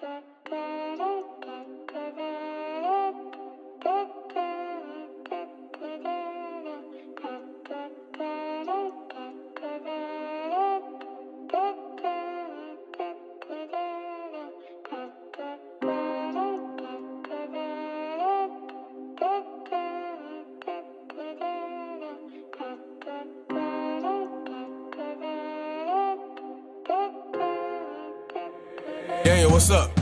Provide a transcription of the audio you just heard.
Daniel, what's up?